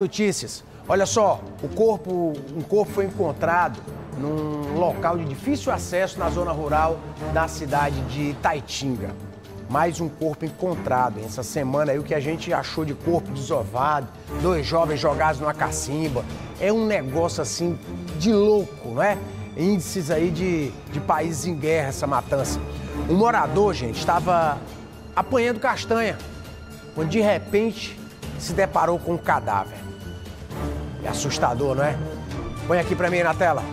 Notícias. Olha só, o corpo, um corpo foi encontrado num local de difícil acesso na zona rural da cidade de Taitinga. Mais um corpo encontrado. Essa semana aí o que a gente achou de corpo desovado, dois jovens jogados numa cacimba. É um negócio assim de louco, não é? Índices aí de, de países em guerra, essa matança. Um morador, gente, estava apanhando castanha, quando de repente se deparou com um cadáver. É assustador, não é? Põe aqui para mim na tela.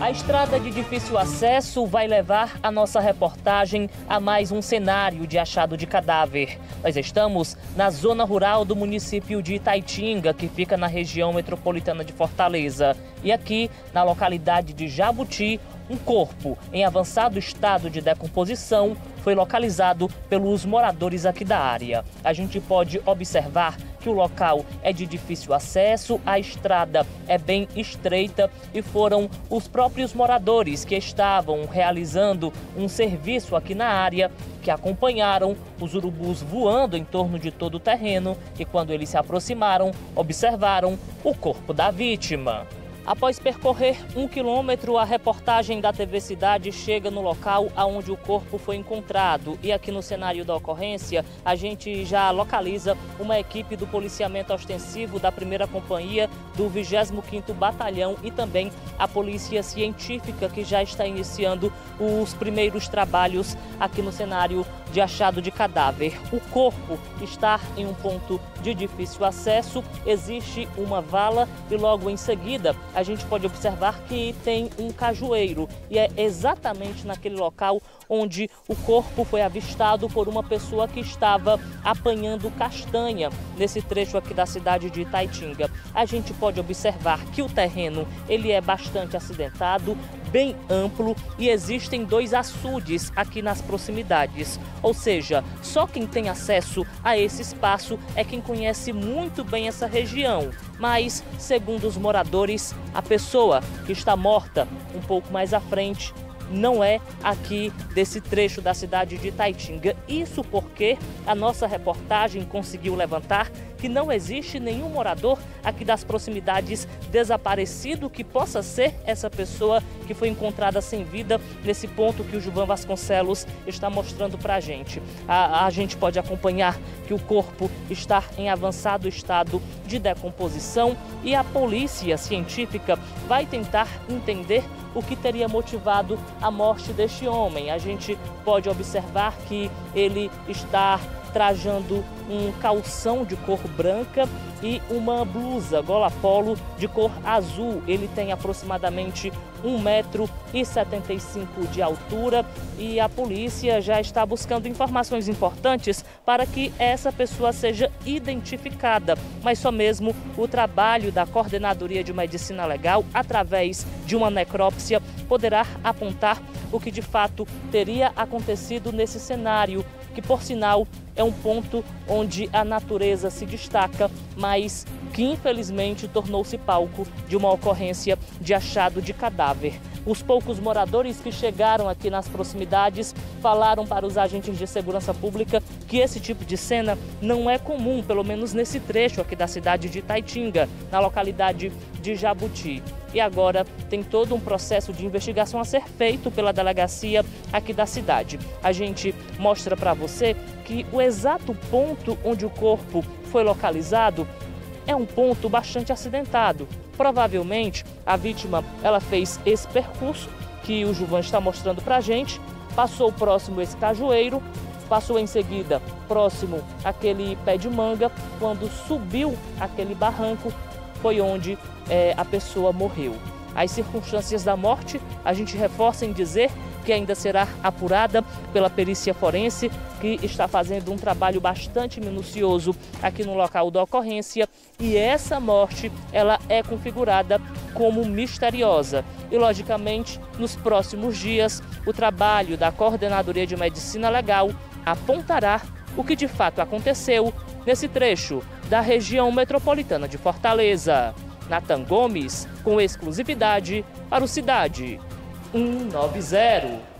A estrada de difícil acesso vai levar a nossa reportagem a mais um cenário de achado de cadáver. Nós estamos na zona rural do município de Itaitinga, que fica na região metropolitana de Fortaleza. E aqui, na localidade de Jabuti, um corpo em avançado estado de decomposição foi localizado pelos moradores aqui da área. A gente pode observar que o local é de difícil acesso, a estrada é bem estreita e foram os próprios moradores que estavam realizando um serviço aqui na área que acompanharam os urubus voando em torno de todo o terreno e quando eles se aproximaram, observaram o corpo da vítima. Após percorrer um quilômetro, a reportagem da TV Cidade chega no local onde o corpo foi encontrado. E aqui no cenário da ocorrência, a gente já localiza uma equipe do policiamento ostensivo da primeira companhia do 25º Batalhão e também a polícia científica que já está iniciando os primeiros trabalhos aqui no cenário de achado de cadáver. O corpo está em um ponto de difícil acesso, existe uma vala e logo em seguida a gente pode observar que tem um cajueiro e é exatamente naquele local onde o corpo foi avistado por uma pessoa que estava apanhando castanha nesse trecho aqui da cidade de Itaitinga. A gente pode observar que o terreno ele é bastante acidentado, bem amplo e existem dois açudes aqui nas proximidades. Ou seja, só quem tem acesso a esse espaço é quem conhece muito bem essa região. Mas, segundo os moradores, a pessoa que está morta um pouco mais à frente não é aqui desse trecho da cidade de Itaitinga. Isso porque a nossa reportagem conseguiu levantar que não existe nenhum morador aqui das proximidades desaparecido que possa ser essa pessoa que foi encontrada sem vida nesse ponto que o Juvan Vasconcelos está mostrando para a gente. A gente pode acompanhar que o corpo está em avançado estado de decomposição e a polícia científica vai tentar entender o que teria motivado a morte deste homem. A gente pode observar que ele está trajando um calção de cor branca e uma blusa gola polo de cor azul. Ele tem aproximadamente 1,75m de altura e a polícia já está buscando informações importantes para que essa pessoa seja identificada, mas só mesmo o trabalho da Coordenadoria de Medicina Legal, através de uma necrópsia, poderá apontar o que de fato teria acontecido nesse cenário, que por sinal é um ponto onde a natureza se destaca, mas que infelizmente tornou-se palco de uma ocorrência de achado de cadáver. Os poucos moradores que chegaram aqui nas proximidades falaram para os agentes de segurança pública que esse tipo de cena não é comum, pelo menos nesse trecho aqui da cidade de Taitinga, na localidade de Jabuti. E agora tem todo um processo de investigação a ser feito pela delegacia aqui da cidade. A gente mostra para você que o exato ponto onde o corpo foi localizado é um ponto bastante acidentado. Provavelmente a vítima ela fez esse percurso que o Juvan está mostrando para a gente, passou próximo esse cajueiro, passou em seguida próximo aquele pé de manga, quando subiu aquele barranco foi onde é, a pessoa morreu. As circunstâncias da morte, a gente reforça em dizer que ainda será apurada pela perícia forense, que está fazendo um trabalho bastante minucioso aqui no local da ocorrência. E essa morte, ela é configurada como misteriosa. E, logicamente, nos próximos dias, o trabalho da Coordenadoria de Medicina Legal apontará o que de fato aconteceu nesse trecho da região metropolitana de Fortaleza. Natan Gomes, com exclusividade para o Cidade 190.